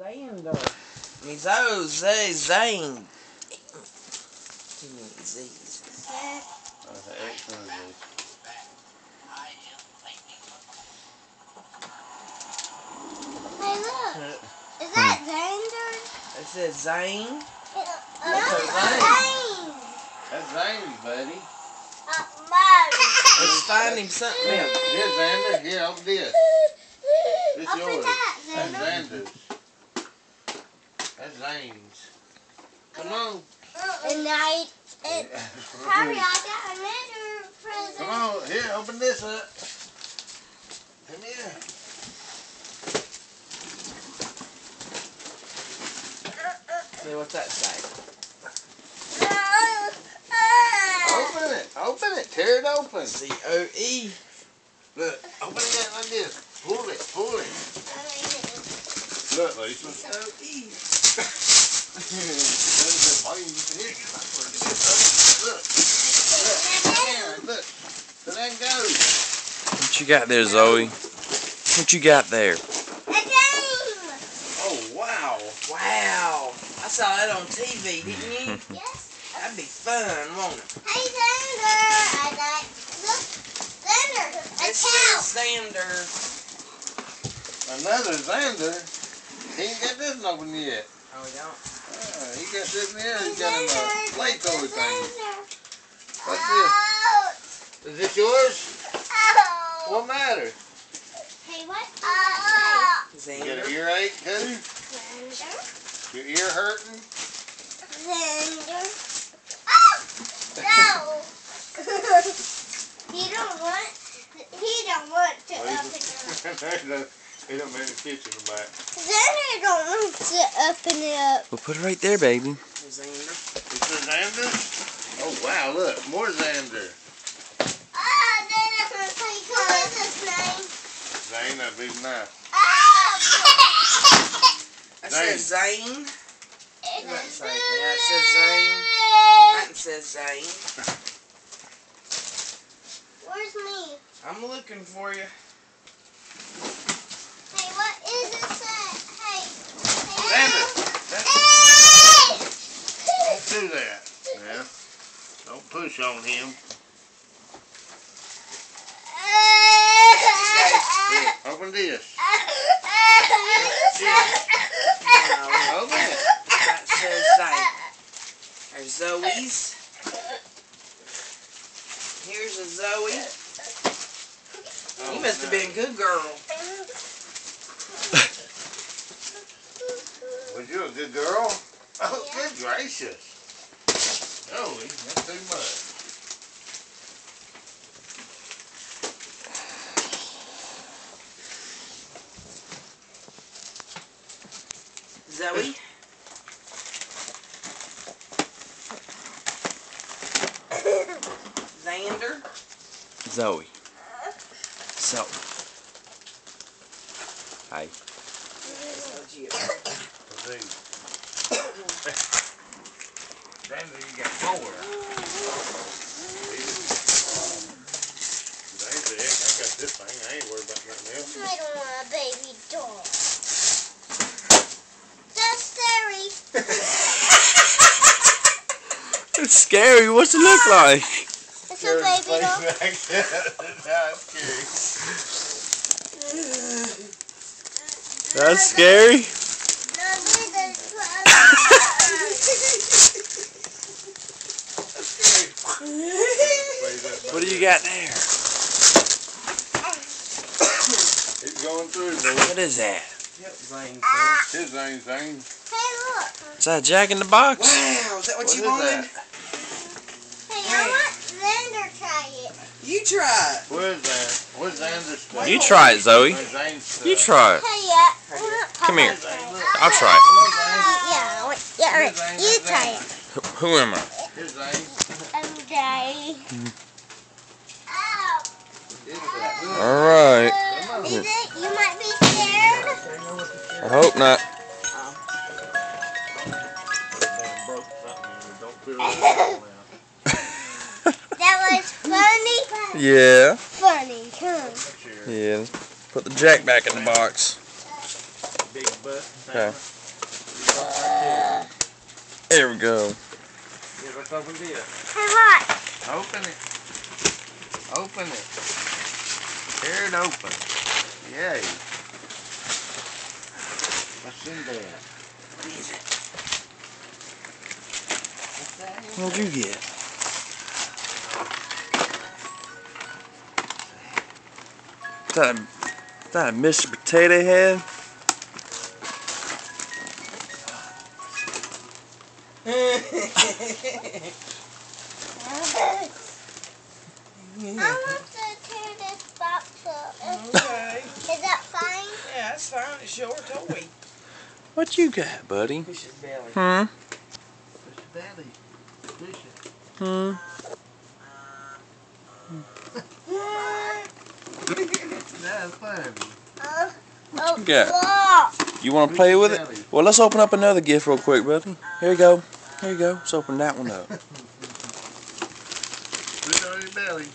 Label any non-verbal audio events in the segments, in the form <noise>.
Xander. Mizo, Zay, Zane. Too many Z's. Hey, look. Is that Xander? It says Zane. No, That's it's Zane. Zane. That's Zane's, buddy. Uh, Mom. Let's find him something Here, else. here's Xander. Here, open this. It's Open yours. that, That's Xander. Xander's. That's Zane's. Come on. And I, and, Harry, I got another present. Come on. Here, open this up. Come here. See what's that say? Open it. Open it. Tear it open. C O E. Look. Open it like this. Pull it. Pull it. Look, Lisa. O E. Look. Look. Look. So that goes. What you got there, Zoe? What you got there? A game. Oh, wow. Wow. I saw that on TV, didn't you? <laughs> Yes. That'd be fun, won't it? Hey, Xander. I got, look. Xander, a It cow. says Xander. Another Xander. He ain't got this open yet. Oh, we don't. Ah, he got this in there. He got in a plate over thing. What's Oh. this? Is this yours? Oh. What matter? Hey, what? Oh. You got Xander. an earache too? Xander. Your ear hurting? Xander. Oh! No! <laughs> he don't want, he don't want to Well, open he's- <laughs> it up. He don't make a kitchen back. Xander don't want to open it up. We'll put it right there, baby. Xander. Is this Xander? Oh wow, look, more Xander. Ah, Xander, what is his name? Zane, that big knife. Ah! That says Zane. It That's says right. Yeah, it says Zane. That says Zane. Where's me? I'm looking for you. Hey, what is it say? Hey. Xander, Hey. don't do that. Yeah. Don't push on him. Open this. No, Open it. that says Zane. There's Zoe's. Here's a Zoe. Oh, You must have no. been a good girl. Was you a good girl? Oh, good gracious. Oh, that's too much. Zoe. Xander. Zoe. So. Hi. That's <coughs> <laughs> you. Xander, you got more. Xander, I got this thing. I ain't worried about nothing else. I don't want a baby doll. That's scary. It's scary. What's it look ah. like? It's a baby doll. now it's scary. That's scary. No, neither is What do you got there? It's going through, boy. What is that? Yep, Zane. His name's Zane. Hey, look. Is that a Jack in the Box? Wow, is that what, What you wanted? that? Hey, I want Xander try it. You try it. Where's that? Where's Xander's stuff? You try it, Zoe. Where's Zane's stuff? You try it. Hey, yeah. Come here. Papa to try it. I'll try it. Yeah, yeah, all right. You try it. Who, who am I? I'm Daddy. Hmm. Ow. Here's that. All right. Uh, do you might be scared? I hope not. Damn, broke something and don't feel it That was funny. Yeah. Funny, huh? Cheers. Yeah. Put the Jack back in the box. Big butt. Okay. There we go. Yeah, let's open this. Hey, what? Open it. Open it. Tear it open. Yay. What's in there? What's that? What'd you get? Is that a, is that a Mr. Potato Head? You got, buddy? Push his belly. Hmm? Push belly. Push it. Hmm? That's fun. Uh, What you oh, got? look. You want to play with it? Well, let's open up another gift real quick, buddy. Here you go. Here you go. Let's open that one up. Put it on your belly.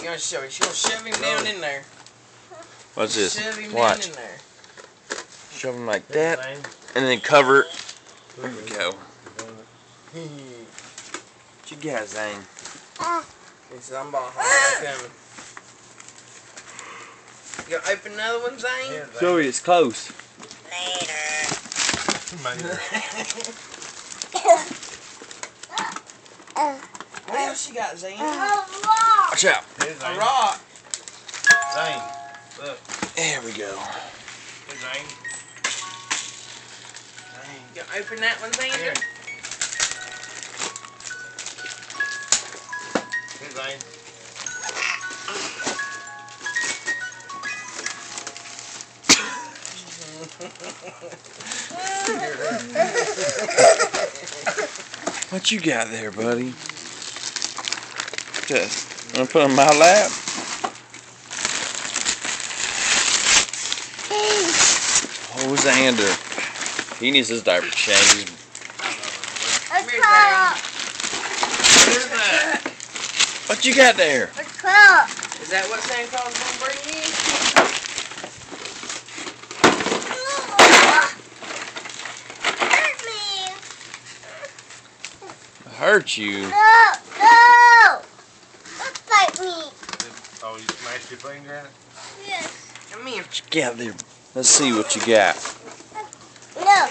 You're gonna show it. She's gonna shove him down in there. What's this? Shove him Watch. down in there. Shove them like that, and then cover it. There we go. <laughs> What you got, Zane? He said, I'm behind. I'm coming. You gonna open another one, Zane? Here, Show you, it's close. <laughs> What else you got, Zane? Look. Watch out. Here's A Zane. rock. Zane. Look. There we go. Here's Zane. You open that one, Zane? Here. Here's Zane. What you got there, buddy? Just, I'm gonna put it in my lap. Oh, Xander. He needs his diaper changed. He's- Let's Here, go. That. What you got there? Let's go. Is that what Santa Claus gonna bring you? Hurt me. Hurt you. No, no. Don't bite me. You smashed your finger? Yes. Come here. What you there? Let's see what you got. No.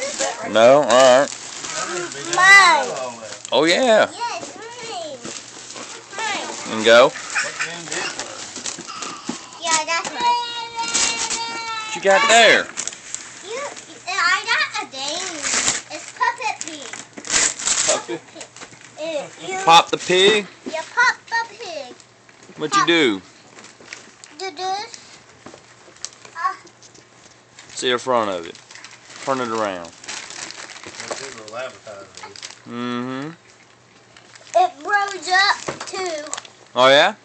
No? Alright. Mine. Oh, yeah. Yes, mine. Mine. And go. What's in this one? Yeah, that's mine. What you got there? You, I got a game. It's Puppet Pig. Pig. Uh, you, Pop the pig? you pop the pig. What you do? Do this. Uh, See the front of it. Turn it around. What's in the advertising? Mm-hmm. it grows up too. Oh, yeah?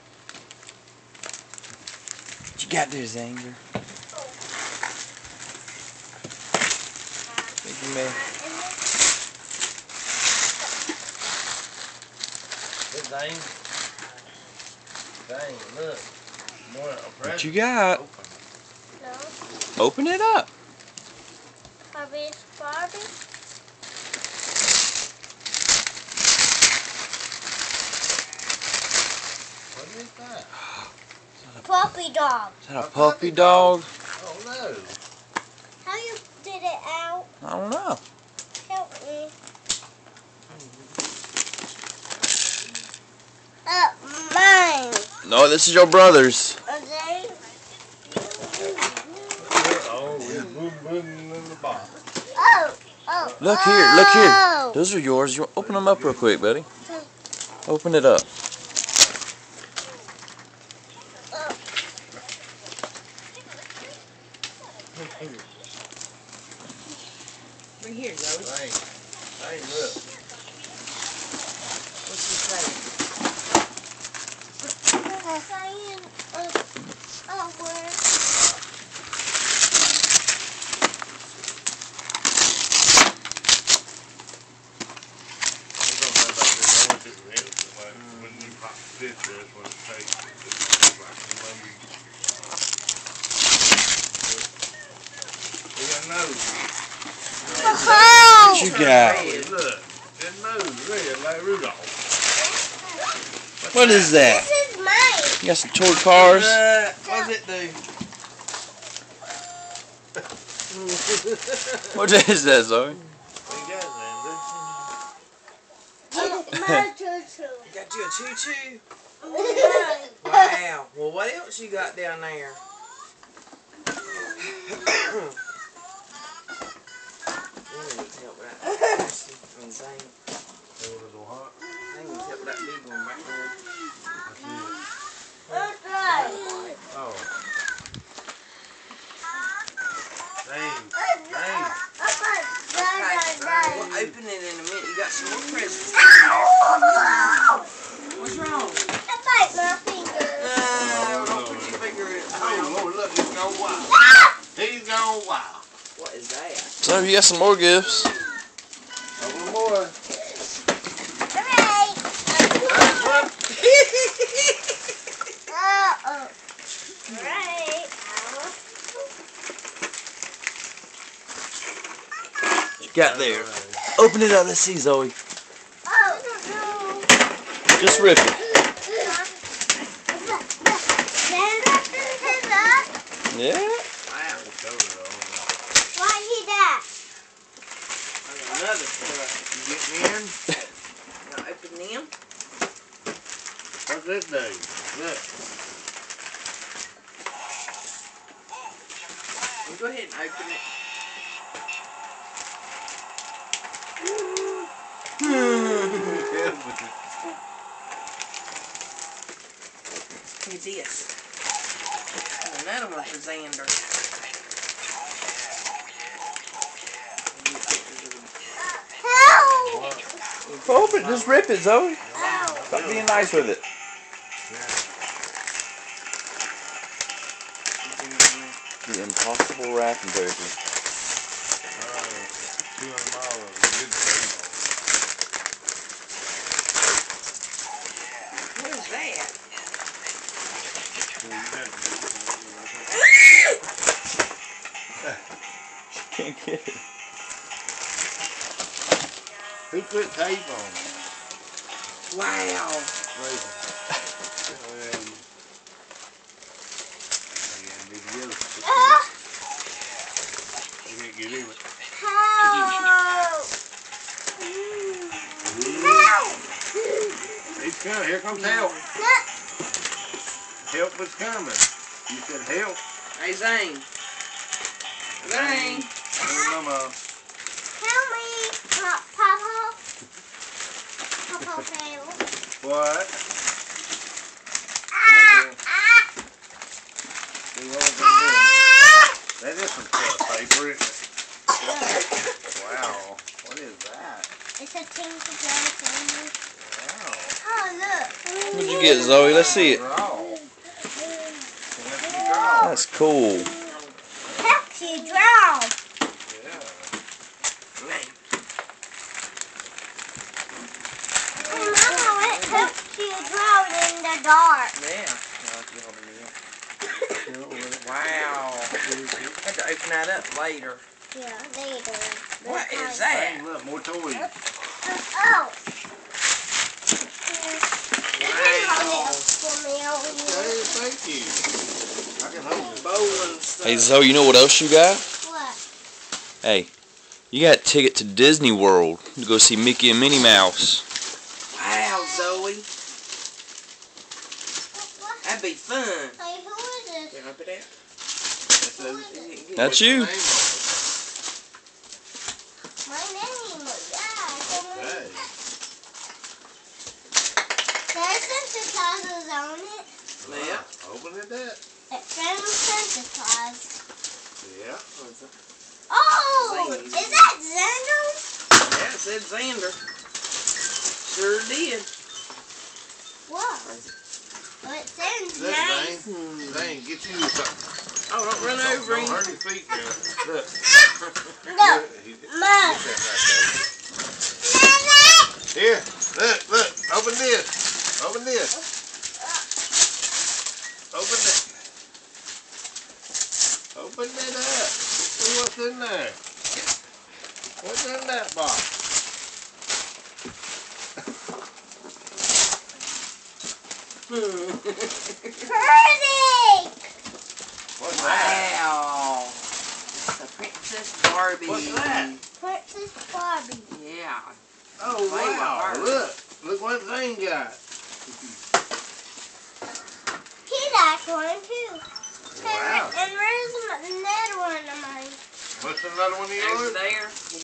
What you got there, Xander? Thank you, man. Here's Zane. Zane, look. More. What you got? Open. It up. Barbie's Barbie. What is that? Puppy dog. Is that a puppy dog? Oh no. How you did it out? I don't know. Help me. Uh, mine. No, this is your brother's. Okay. Oh, it's boom boom in the box. Oh. Oh. Look here, look here. oh. Those are yours. You open them up real quick, buddy. Open it up. Bring here, Zoe. Zane. Zane, look. What's he saying? Saying, uh, oh, where? We're gonna have about this. I want you to read it. When when you pop this, that's what it takes. Oh. What you got? Red. Look, it moves red like Rudolph. What is that? This is mine. You got some toy cars? Uh, what does it do? <laughs> What is that, Zoe? Ain't got nothing, It's my choo-choo. <laughs> Got you a choo-choo? <laughs> Wow. Well, what else you got down there? <clears throat> <clears throat> You need to help with that. Ashley and Zane. That was a little hot. To help that big one back there. That's right. Oh. Dang. Dang. Okay, we'll open it in a minute. You got some more presents. What's wrong? I bite my finger. Don't put your finger in. Oh, look, he's gone wild. He's gone wild. What is that? Zoe, you got some more gifts. A little more. Hooray. What? Uh-oh. Hooray. You got there. Open it up. Let's see, Zoe. Oh, Just rip it. Yeah. Why he that? Another truck. You getting in? Now open them. What's this do? Look. You go ahead and open it. Who's this? Another one for Xander. Help! Open it. Just rip it, Zoe. Ow. Stop being nice with it. The impossible wrapping paper. Two hundred miles of good thing. What is that? Can't get it. Who put tape on it? Wow. Crazy. Yeah, be together. You can't get in it. Help! Help! He's coming. Here comes help. Help is coming. You said help. Hey, Zane. Zane. Hey, Mama. Help me, Pa- Papa. Papa fail. What? Ah! Ah! See what we're gonna do? That is some toilet paper, isn't it? Wow. What is that? It's a thing to go. Wow. Oh, look. What'd you get, Zoe? Let's see it. Draw. Draw. That's cool. Pepsi draw. Yeah. Mama, it Pepsi draw in the dark. Yeah. Wow. Had to open that up later. Yeah, later. What is that? Hey, look, more toys. Oh. Wow. Hey, thank you. I can hold it. Bowling stuff. Hey, Zoe, you know what else you got? What? Hey, you got a ticket to Disney World to go see Mickey and Minnie Mouse. Wow, Zoe. What? That'd be fun. Hey, who is this? Can I put that? That's you. My name. Yeah. Hey. There's Santa Claus on it. Yeah. Open it up. It's from Santa Claus. Yeah. Oh, is that Xander? Yeah, it said Xander. Sure did. What? Well, it sounds Look, nice. Zane. Zane, get you something. Oh, don't run over Don't him. hurt his feet now. Look. Look, He- he- Mom. get that right there. Here, look, look. Open this. Open this. Open it. Open it up. See what's What's in there? What's in that box? <laughs> Hmm. Pretty! What's that? wow. The Princess Barbie. What's that? Princess Barbie. Yeah. Oh Play wow! Look, look what Zane got. He likes one too. Wow. And where's another one of mine? What's another one of Over yours? there.